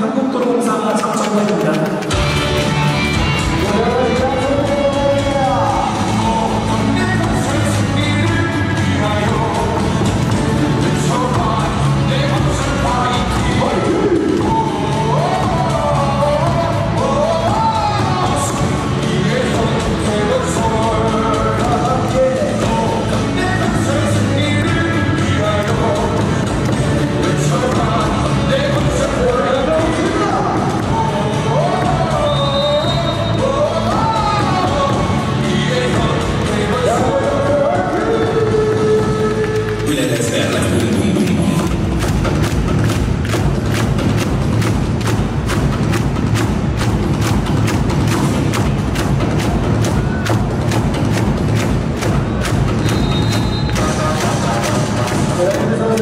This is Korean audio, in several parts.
한국도로공사가 작전관입니다.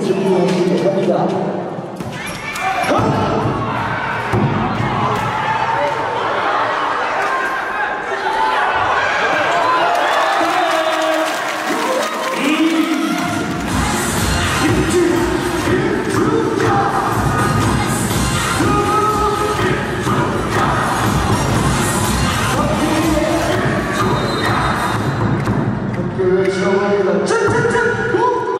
So we will.